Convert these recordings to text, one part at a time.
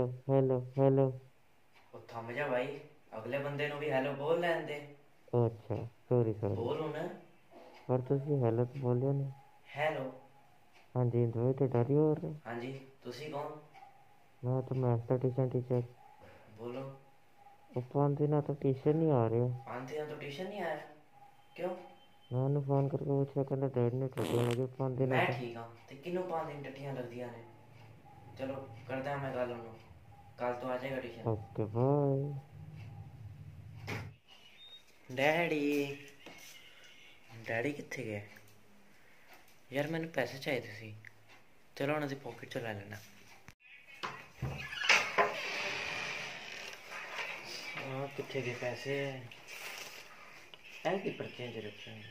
Hello hello hello ਉਹ ਥੰਮ ਜਾ ਬਾਈ ਅਗਲੇ ਬੰਦੇ ਨੂੰ ਵੀ ਹੈਲੋ ਬੋਲ ਲੈਣ ਦੇ ਅੱਛਾ ਸੌਰੀ ਸੌਰੀ ਬੋਲ ਹੁਣ ਪਰ ਤੁਸੀਂ ਹੈਲੋ ਤਾਂ ਬੋਲਿਆ ਨਹੀਂ ਹੈਲੋ ਹਾਂਜੀ ਦੋਏ ਤੇ ਡਰੀ ਹੋ ਰਹੇ ਹਾਂਜੀ ਤੁਸੀਂ ਕੌਣ ਮੈਂ ਤਾਂ ਮੈਥ ਦਾ ਟੀਚਰ ਟੀਚਰ ਬੋਲੋ ਉਹ ਪੰਜ ਦਿਨਾਂ ਤੋਂ ਟੀਚਰ ਨਹੀਂ ਆ ਰਿਹਾ ਪੰਜ ਦਿਨਾਂ ਤੋਂ ਟਿਊਸ਼ਨ ਨਹੀਂ ਆਇਆ ਕਿਉਂ ਮੈਂ ਉਹਨੂੰ ਫੋਨ ਕਰਕੇ ਪੁੱਛਿਆ ਕਹਿੰਦਾ ਡੈਡ ਨੇ ਟੱਟੀਆਂ ਲੱਗੇ ਪੰਜ ਦਿਨਾਂ ਮੈਂ ਤੋਂ ਠੀਕ ਹਾਂ ਤੇ ਕਿਹਨੂੰ ਪੰਜ ਦਿਨ ਟੱਟੀਆਂ ਲੱਗਦੀਆਂ ਨੇ ਚਲੋ ਕਰਦਾ ਮੈਂ ਗੱਲ ਉਹਨੂੰ ਕੱਲ ਤੋਂ ਆ ਜਾਏਗਾ tuition okay bye daddy daddy ਕਿੱਥੇ ਗਏ ਯਾਰ ਮੈਨੂੰ ਪੈਸੇ ਚਾਹੀਦੇ ਸੀ ਚਲੋ ਉਹਨਾਂ ਦੀ ਪਾਕਟ ਚੋਂ ਲੈ ਲੈਣਾ ਆ ਕਿੱਥੇ ਗਏ ਪੈਸੇ ਇਹ ਕੀ ਪਰਚੀਆਂ ਚ ਰੱਖੇ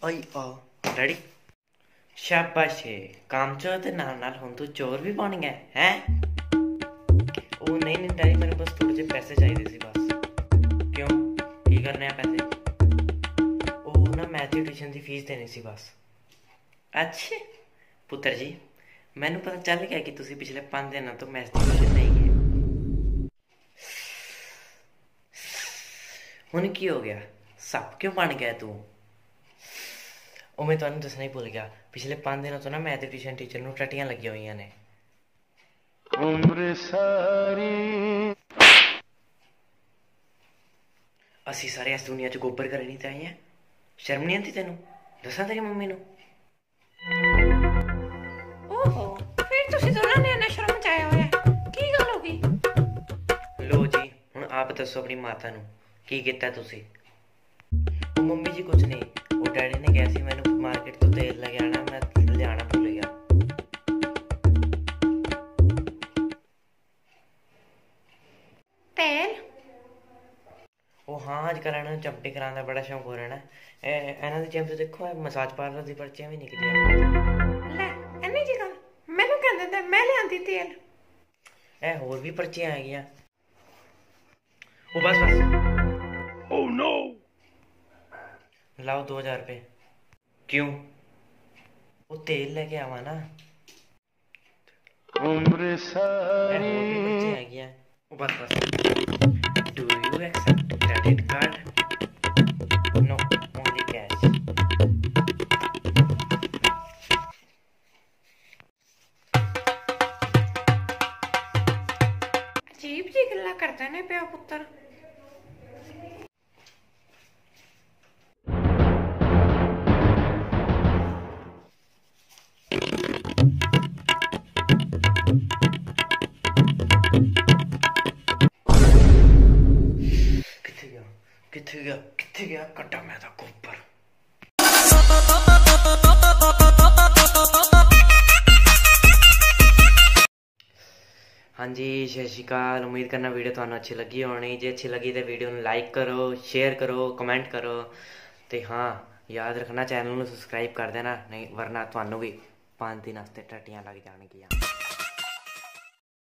ਹੋਏ ਨੇ? ਆਈ ਆਈ ਆ ਡੈਡੀ ਸ਼ਾਬਾਸ਼ ਏ ਕੰਮ ਚੋਰ ਦੇ ਨਾਲ ਨਾਲ ਹੁਣ ਤੂੰ ਚੋਰ ਵੀ ਬਣ ਗਿਆ ਹੈ ਉਹ ਨਹੀਂ ਨਹੀਂ ਡੈਡੀ ਮੈਨੂੰ ਬਸ ਥੋੜੇ ਜਿਹੇ ਪੈਸੇ ਚਾਹੀਦੇ ਸੀ ਬਸ ਕਿਉਂ ਕੀ ਕਰਨੇ ਆ ਪੈਸੇ ਉਹ ਨਾ ਮੈਥ ਦੀ ਟਿਊਸ਼ਨ ਦੀ ਫੀਸ ਦੇਣੀ ਸੀ ਬਸ ਅੱਛਾ ਪੁੱਤਰ ਜੀ ਮੈਨੂੰ ਪਤਾ ਚੱਲ ਗਿਆ ਕਿ ਤੁਸੀਂ ਪਿਛਲੇ 5 ਦਿਨਾਂ ਤੋਂ ਮੈਥ ਦੀ ਟਿਊਸ਼ਨ ਨਹੀਂ ਗਏ ਹੁਣ ਕੀ ਹੋ ਗਿਆ ਸੱਪ ਕਿਉਂ ਬਣ ਗਿਆ ਤੂੰ ਉਹ ਮੈਂ ਤੁਹਾਨੂੰ ਦੱਸਣਾ ਹੀ ਭੁੱਲ ਗਿਆ। ਪਿਛਲੇ 5 ਦਿਨਾਂ ਤੋਂ ਨਾ ਮੈਥ ਟਿਊਸ਼ਨ ਟੀਚਰ ਨੂੰ ਟੱਟੀਆਂ ਲੱਗੀਆਂ ਹੋਈਆਂ ਨੇ। ਉਮਰ ਸਾਰੀ ਅਸੀਂ ਸਾਰੇ ਇਸ ਦੁਨੀਆ 'ਚ ਗੋਬਰ ਕਰਨ ਨਹੀਂ ਤੇ ਆਏ ਆ। ਸ਼ਰਮ ਨਹੀਂ ਆਉਂਦੀ ਤੈਨੂੰ? ਦੱਸਾਂ ਤੇਰੀ ਮੰਮੀ ਨੂੰ। ਓਹੋ ਫਿਰ ਤੁਸੀਂ ਦੋਨਾਂ ਨੇ ਇੰਨਾ ਸ਼ਰਮ ਚਾਇਆ ਹੋਇਆ ਹੈ। ਕੀ ਗੱਲ ਹੋ ਗਈ? ਲੋ ਜੀ ਹੁਣ ਆਪ ਦੱਸੋ ਆਪਣੀ ਮਾਤਾ ਨੂੰ। ਕੀ ਕੀਤਾ ਤੁਸੀਂ? ਮੰਮੀ ਜੀ ਕੁਝ ਨਹੀਂ। ਡੈਡੀ ਨੇ ਕਿਹਾ ਸੀ ਮੈਨੂੰ ਮਾਰਕੀਟ ਤੋਂ ਤੇਲ ਲੈ ਕੇ ਆਣਾ ਮੈਂ ਲਿਆਣਾ ਭੁੱਲ ਗਿਆ। ਤੇਲ ਉਹ ਹਾਂ ਅੱਜ ਕੱਲ੍ਹ ਇਹਨਾਂ ਨੂੰ ਚੰਪੀ ਕਰਾਉਣ ਦਾ ਬੜਾ ਸ਼ੌਂਕ ਹੋ ਰਿਹਾ ਨਾ। ਇਹ ਇਹਨਾਂ ਦੀ ਤੇ ਦੇਖੋ ਇਹ ਮਸਾਜ ਪਾਰਲਰ ਦੀ ਪਰਚੀਆਂ ਵੀ ਨਿਕਲੀਆਂ। ਲੈ ਇੰਨੀ ਜੀ ਗੱਲ? ਮੈਨੂੰ ਕਹਿੰਦੇ ਤੇ ਮੈਂ ਲਿਆਂਦੀ ਤੇਲ। ਇਹ ਹੋਰ ਵੀ ਪਰਚੀਆਂ ਹੈਗੀਆਂ ਉਹ ਬਸ ਬਸ। ਓ ਨੋ लाओ दो हज़ार रुपये क्यों? वो तेल लेके आवा ना। उम्र सारी आ गया वो बस बस। Do you accept credit card no only cash अजीब जी गल्ला करते ने प्या पुत्र गया कितने गया कट्टा मैदा हाँ जी सत श्रीकाल उम्मीद करना वीडियो थानू अच्छी लगी होनी जो अच्छी लगी तो वीडियो लाइक करो शेयर करो कमेंट करो तो हाँ याद रखना चैनल में सबसक्राइब कर देना नहीं वरना थानू भी पाँच दिन वास्ते टट्टियाँ लग जाएगी